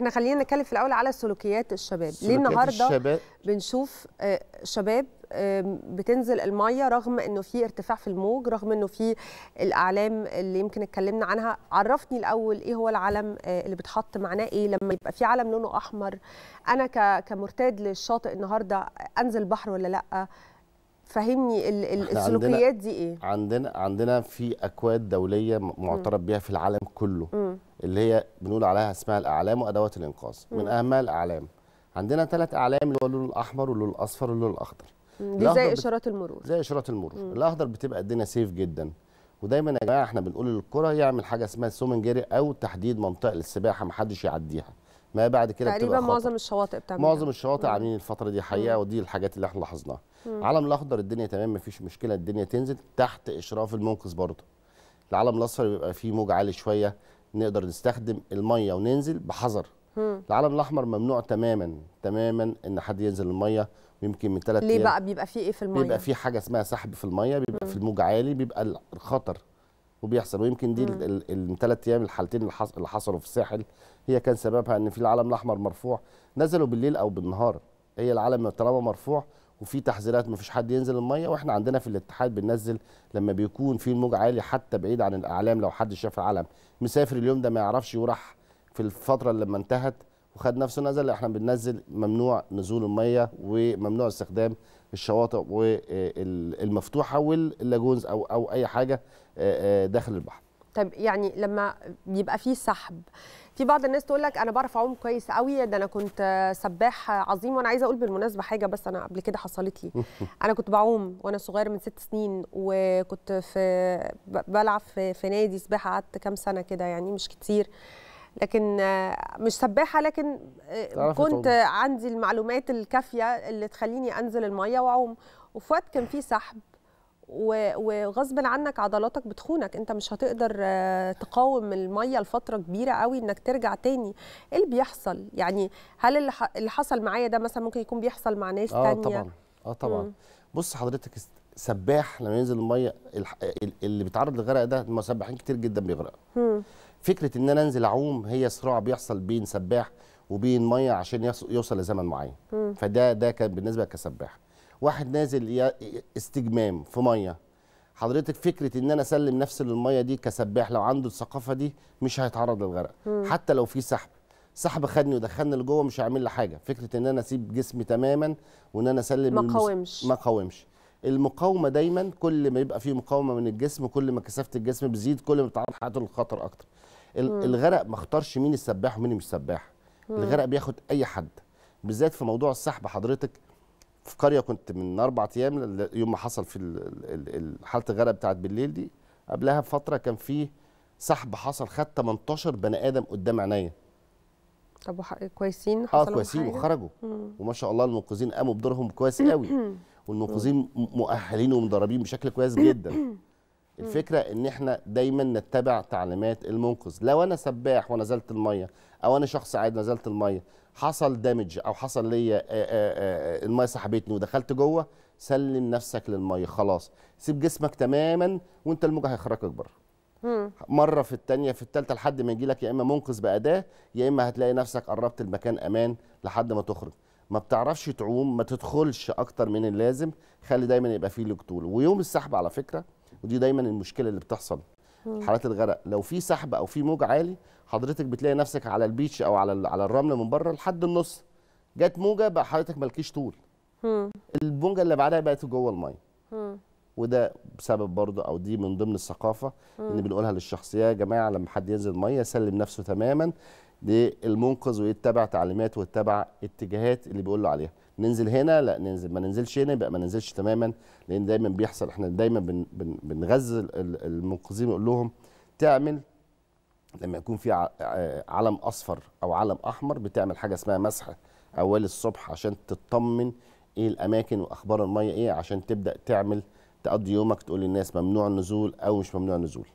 إحنا خلينا نتكلم في الأول على سلوكيات الشباب. ليه سلوكيات النهارده الشباب؟ بنشوف آه، شباب بتنزل المية رغم إنه في ارتفاع في الموج رغم إنه في الإعلام اللي يمكن اتكلمنا عنها. عرفني الأول إيه هو العلم آه، اللي بتحط معناه إيه لما يبقى في علم لونه أحمر. أنا كمرتاد للشاطئ النهارده أنزل بحر ولا لأ؟ فهمني السلوكيات دي إيه؟ عندنا عندنا في أكواد دولية م- معترف بيها في العالم كله. مم. اللي هي بنقول عليها اسمها الأعلام وأدوات الإنقاذ. من اهمها الأعلام. عندنا ثلاث أعلام اللي هو اللون الأحمر واللون الأصفر واللون الأخضر. دي زي إشارات المرور. زي إشارات المرور. الاخضر بتبقى الدنيا سيف جدا. ودايما يا جماعة إحنا بنقول للكره يعمل حاجة اسمها سومن جيري أو تحديد منطقة للسباحة ما حدش يعديها. ما بعد كده تقريبا. معظم الشواطئ بتعمل معظم. الشواطئ عاملين الفترة دي حقيقة ودي الحاجات اللي إحنا لاحظناها. العلم الأخضر الدنيا تمام مفيش مشكلة الدنيا تنزل تحت إشراف المنقذ برضه. العلم الأصفر بيبقى فيه موج عالي شوية نقدر نستخدم المية وننزل بحذر. العلم الأحمر ممنوع تماما تماما إن حد ينزل المية ويمكن من ثلاث ليه بقى بيبقى في إيه في المية؟ بيبقى في حاجة اسمها سحب في المية بيبقى في الموج عالي بيبقى الخطر وبيحصل. ويمكن دي الثلاث أيام الحالتين اللي حصلوا في الساحل. هي كان سببها إن في العلم الأحمر مرفوع. نزلوا بالليل أو بالنهار. هي العلم طالما مرفوع وفي تحذيرات ما فيش حد ينزل المية وإحنا عندنا في الاتحاد بننزل لما بيكون في الموج عالي حتى بعيد عن الإعلام لو حد شاف العلم. مسافر اليوم ده ما يعرفش وراح في الفترة اللي لما انتهت وخد نفسه نزل إحنا بننزل ممنوع نزول المية وممنوع استخدام الشواطئ والمفتوحة واللاجونز أو أو أي حاجة آه، آه، داخل البحر. طب يعني لما بيبقى فيه سحب في بعض الناس تقول لك أنا بعرف أعوم كويس قوي ده أنا كنت سباح عظيم وأنا عايزة أقول بالمناسبة حاجة بس أنا قبل كده حصلت لي. أنا كنت بعوم وأنا صغيرة من ست سنين وكنت في بلعب في, في نادي سباحة قعدت كام سنة كده يعني مش كتير. لكن مش سباحة لكن كنت. عندي المعلومات الكافية اللي تخليني أنزل المية وأعوم. وفي وقت كان فيه سحب وغصب عنك عضلاتك بتخونك. انت مش هتقدر آه، تقاوم المية لفترة كبيرة قوي انك ترجع تاني. إيه اللي بيحصل؟ يعني هل اللي حصل معايا ده مثلا ممكن يكون بيحصل مع ناس آه تانية؟ طبعا. آه طبعا. مم. بص حضرتك سباح لما ينزل المية اللي بيتعرض للغرق ده المسبحين كتير جدا بيغرقوا. فكرة إن أنا أنزل أعوم هي صراع بيحصل بين سباح وبين مية عشان يوصل لزمن معين. فده ده كان بالنسبة كسباح. واحد نازل استجمام في مية. حضرتك فكرة إن أنا أسلم نفسي للمية دي كسباح لو عنده الثقافة دي مش هيتعرض للغرق. حتى لو في سحب. سحب خدني ودخلني لجوه مش هيعمل لي حاجة. فكرة إن أنا أسيب جسمي تماما وإن أنا أسلم ما المس- قاومش. ما قاومش. المقاومة دايما كل ما يبقى فيه مقاومة من الجسم كل ما كثافة الجسم بتزيد كل ما بتعرض حياته للخطر أكتر. ال- الغرق ما اختارش مين السباح ومين مش سباح. الغرق بياخد أي حد. بالذات في موضوع السحب حضرتك في قرية كنت من أربع أيام يوم ما حصل في ال- ال- ال- حالة الغرق بتاعت بالليل دي قبلها بفترة كان في سحب حصل خد 18 بني آدم قدام عينيا. طب وح- كويسين آه حصل لهم كويسين؟ وخرجوا. وما شاء الله المنقذين قاموا بدورهم كويس قوي. والمنقذين مؤهلين ومدربين بشكل كويس جدا. الفكرة إن إحنا دايما نتبع تعليمات المنقذ. لو أنا سباح ونزلت المية أو أنا شخص عادي نزلت المية حصل دامج أو حصل ليا المية سحبتني ودخلت جوه سلم نفسك للمية خلاص. سيب جسمك تماما وأنت الموجة هيخرجك بره. مرة في الثانية في الثالثه لحد ما يجي لك يا إما منقذ بأداة يا إما هتلاقي نفسك قربت المكان أمان لحد ما تخرج. ما بتعرفش تعوم ما تدخلش أكتر من اللازم خلي دايما يبقى فيه لك طول. ويوم السحب على فكرة ودي دايما المشكلة اللي بتحصل. حالات الغرق لو في سحب أو في موج عالي حضرتك بتلاقي نفسك على البيتش أو على على الرمل من بره لحد النص. جت موجة بقى حضرتك مالكيش طول. الموجة اللي بعدها بقت جوه المية. وده بسبب برضه أو دي من ضمن الثقافة اللي بنقولها للشخص يا جماعة لما حد ينزل مية سلم نفسه تماما. للمنقذ ويتبع تعليمات ويتبع اتجاهات اللي بيقول له عليها. ننزل هنا لا ننزل ما ننزلش هنا يبقى ما ننزلش تماما لأن دايما بيحصل إحنا دايما بن بن بنغذي ال- ال- المنقذين نقول لهم تعمل لما يكون في ع- علم أصفر أو علم أحمر بتعمل حاجة اسمها مسح اول الصبح عشان تطمن إيه الأماكن وأخبار المية إيه عشان تبدأ تعمل تقضي يومك تقول للناس ممنوع النزول أو مش ممنوع النزول.